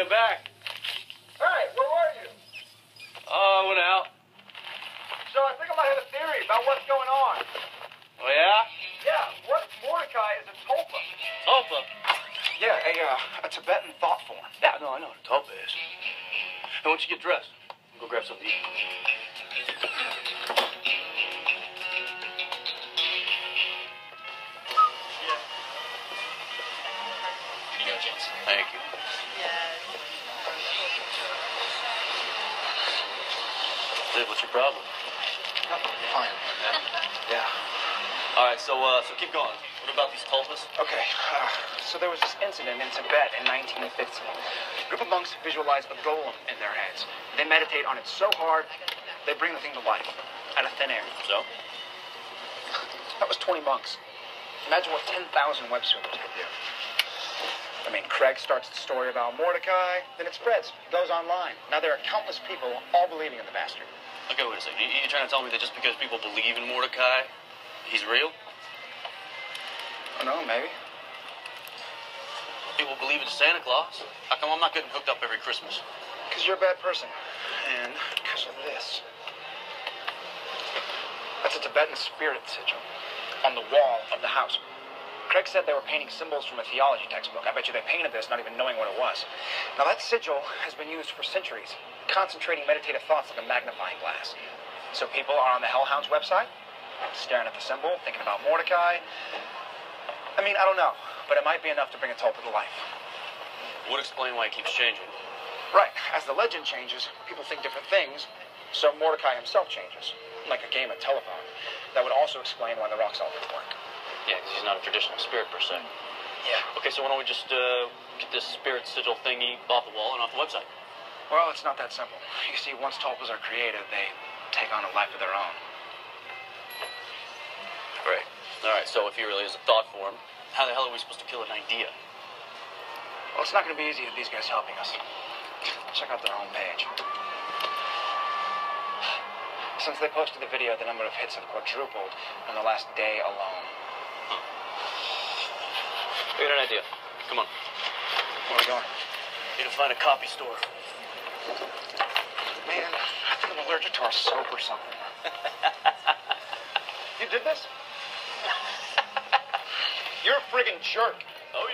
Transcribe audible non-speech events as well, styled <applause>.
Hey, back. Hey, where were you? Oh, I went out. So I think I might have a theory about what's going on. Oh, yeah? Yeah, what Mordecai is a tulpa? Tulpa. Yeah, a, uh, a Tibetan thought form. Yeah, no, I know what a tulpa is. Hey, why don't you get dressed? Go grab something to eat. Thank you. Sid, what's your problem? Fine. <laughs> Yeah. All right, so uh, so keep going. What about these tulpas? Okay, uh, so there was this incident in Tibet in 1915. A group of monks visualize a golem in their heads. They meditate on it so hard, they bring the thing to life out of thin air. So? That was 20 monks. Imagine what 10,000 web servers could do. I mean, Craig starts the story about Mordecai, then it spreads, goes online. Now there are countless people all believing in the bastard. Okay, wait a second. You, you're trying to tell me that just because people believe in Mordecai, he's real? Oh, know, maybe. People believe in Santa Claus. How come I'm not getting hooked up every Christmas? Because you're a bad person. And because of this. That's a Tibetan spirit sigil on the wall of the house. Craig said they were painting symbols from a theology textbook. I bet you they painted this not even knowing what it was. Now, that sigil has been used for centuries, concentrating meditative thoughts like a magnifying glass. So people are on the Hellhounds website, staring at the symbol, thinking about Mordecai. I mean, I don't know, but it might be enough to bring a tulpa to life. Would explain why it keeps changing. Right. As the legend changes, people think different things, so Mordecai himself changes, like a game of telephone. That would also explain why the rock solvers work. Yeah, because he's not a traditional spirit per se. Yeah. Okay, so why don't we just uh, get this spirit sigil thingy off the wall and off the website? Well, it's not that simple. You see, once tulpas are created, they take on a life of their own. Great. All right, so if he really is a thought form, how the hell are we supposed to kill an idea? Well, it's not going to be easy with these guys helping us. Check out their homepage. Since they posted the video, the number of hits have quadrupled in the last day alone. I got an idea. Come on. Where are we going? Need to find a copy store. Man, I think I'm allergic to our soap or something. <laughs> you did this? <laughs> You're a friggin' jerk. Oh,